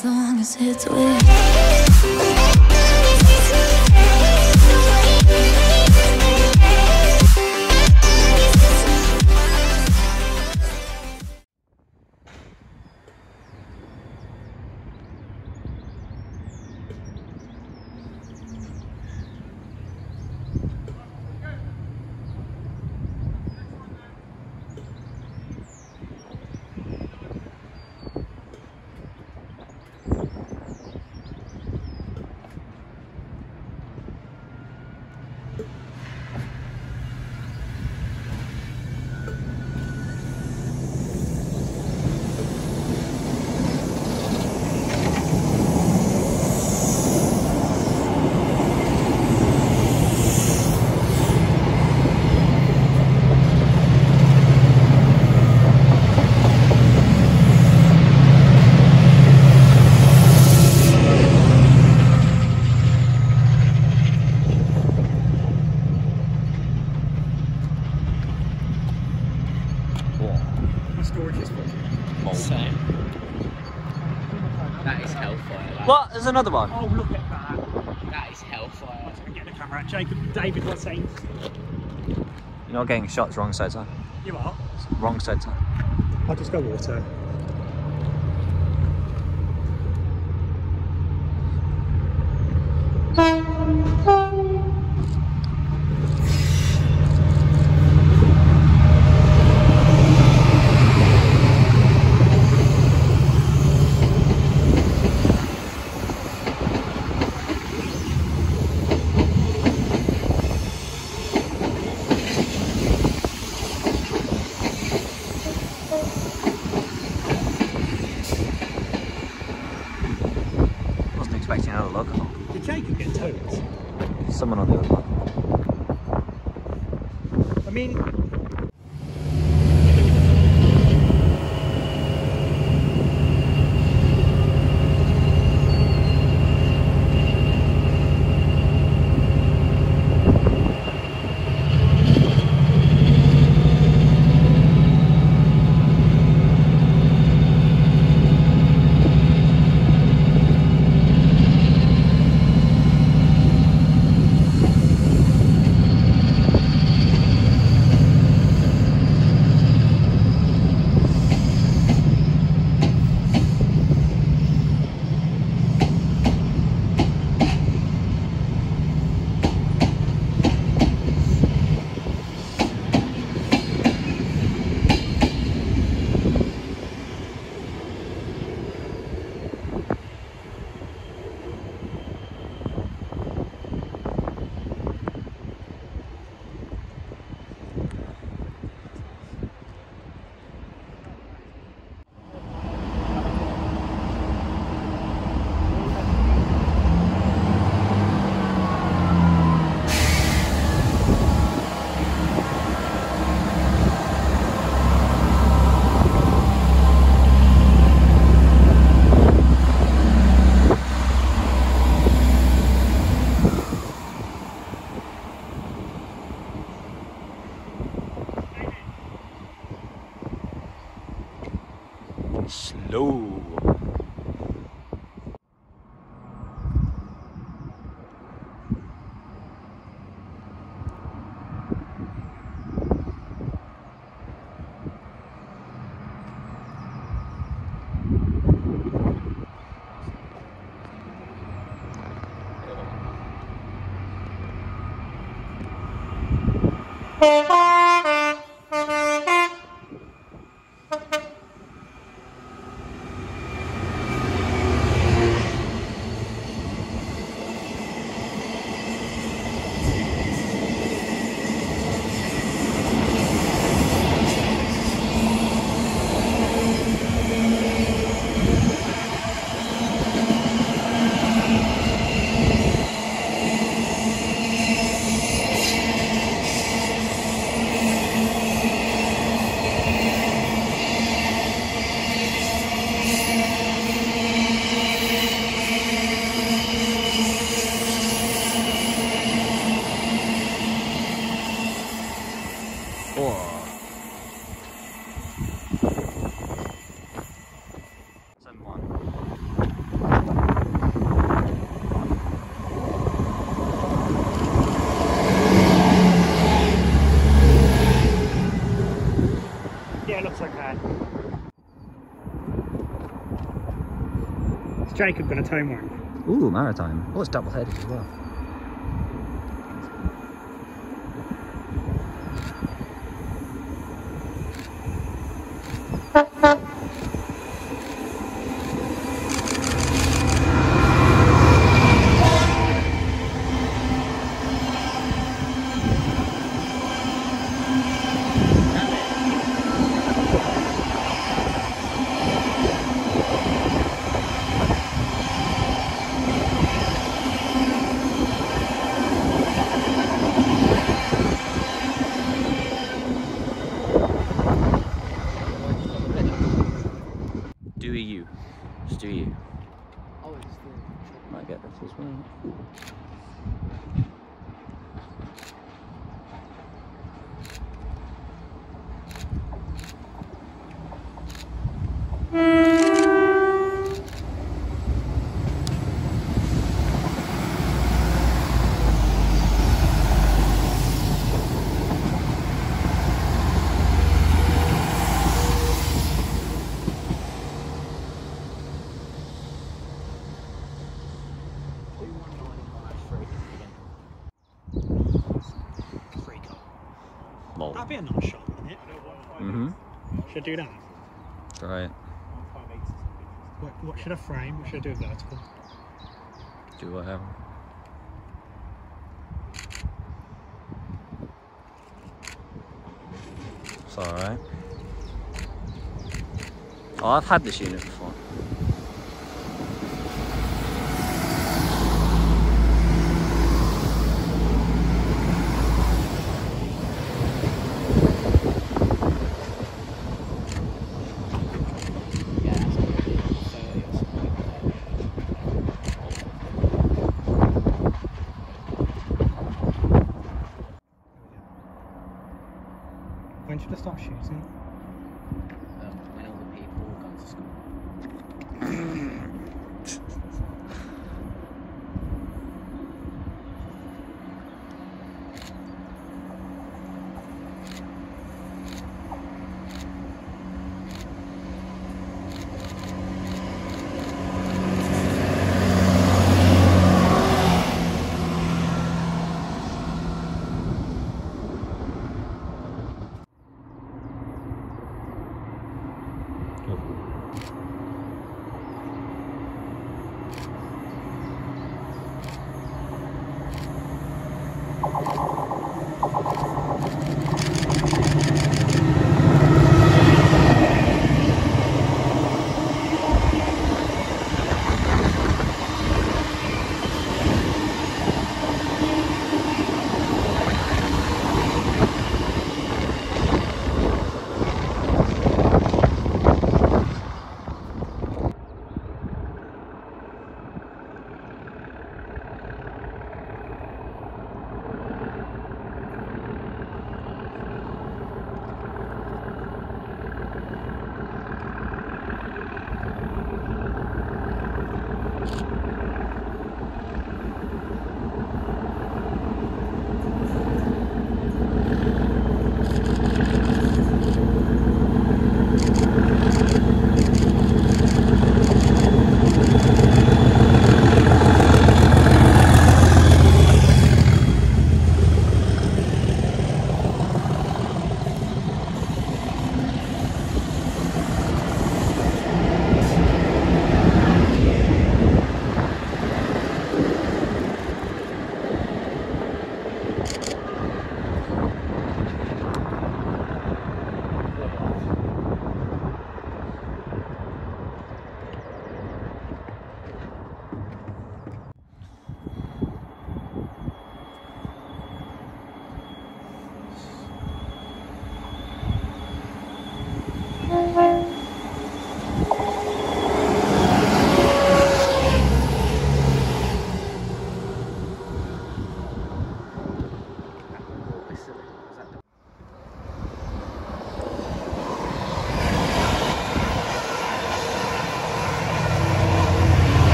as long as it's with another one. Oh, look at that. That is hellfire. Get the camera out. Jacob, David, what's saying? You're not getting shots wrong side time. You are? Wrong side time. I'll just go water. Expecting another local. Did Jacob get towed? Someone on the other one. I mean, Bye. Jacob going to tone one? Ooh, maritime. Oh, it's double headed as well. Do you? Just do you. Oh, it's the. Might get this as well. Free car. Lol. That'd be a nice shot, wouldn't it? Mm-hmm. Should I do that? Try it. What, what should I frame? What should I do vertical? Do whatever. It's alright. Oh, I've had this unit before.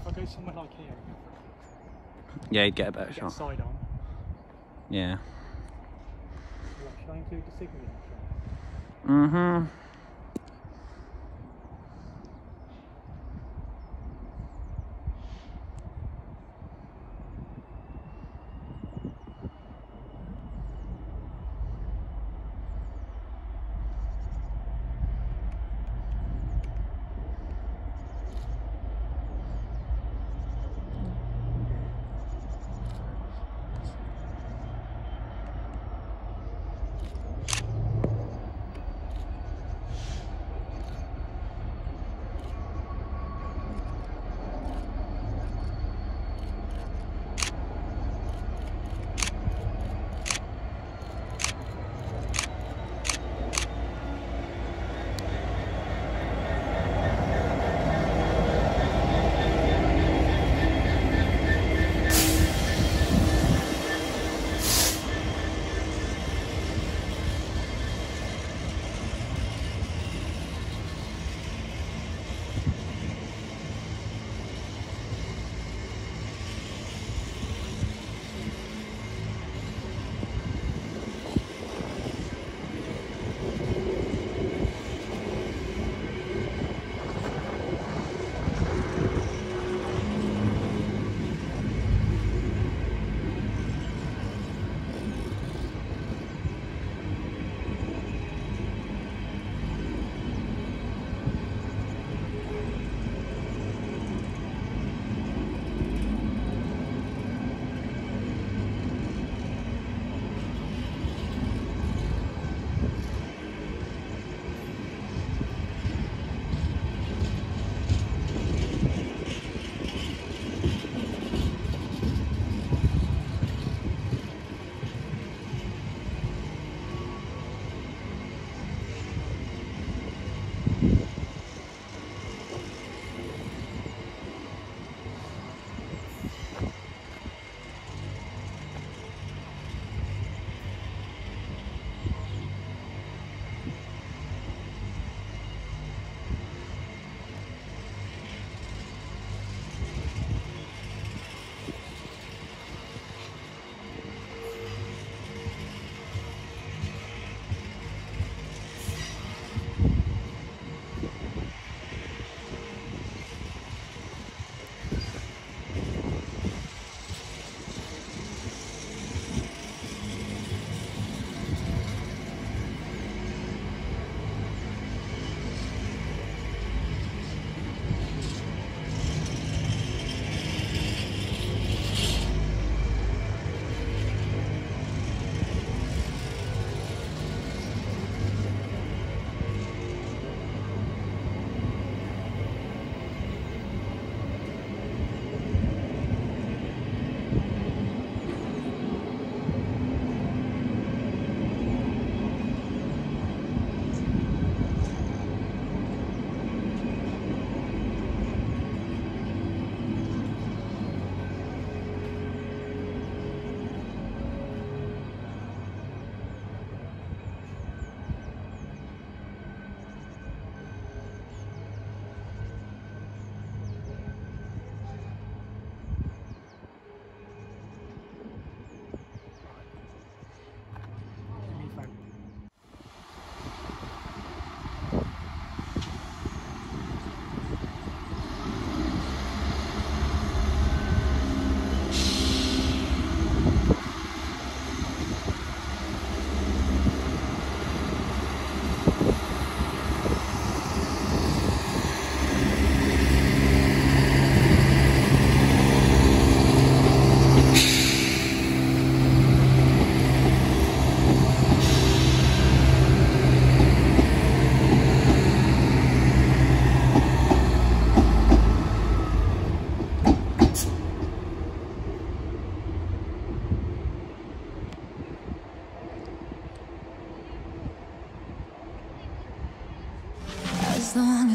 If I go somewhere like here, and go for Yeah, you'd get a better get shot. side on. Yeah. Should I include the signal in the shot? Mm-hmm.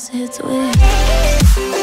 as it's with.